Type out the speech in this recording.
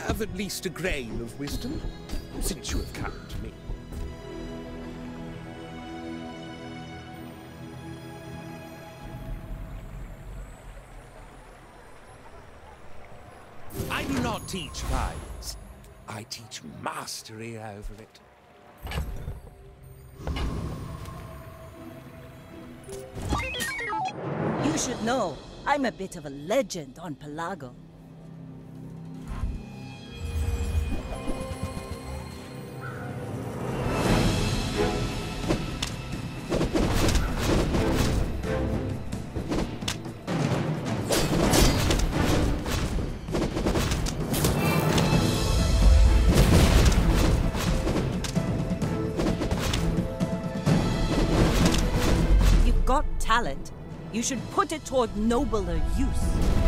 have at least a grain of wisdom, since you have come to me. I do not teach violence. I teach mastery over it. You should know, I'm a bit of a legend on Pelago. Got talent. You should put it toward nobler use.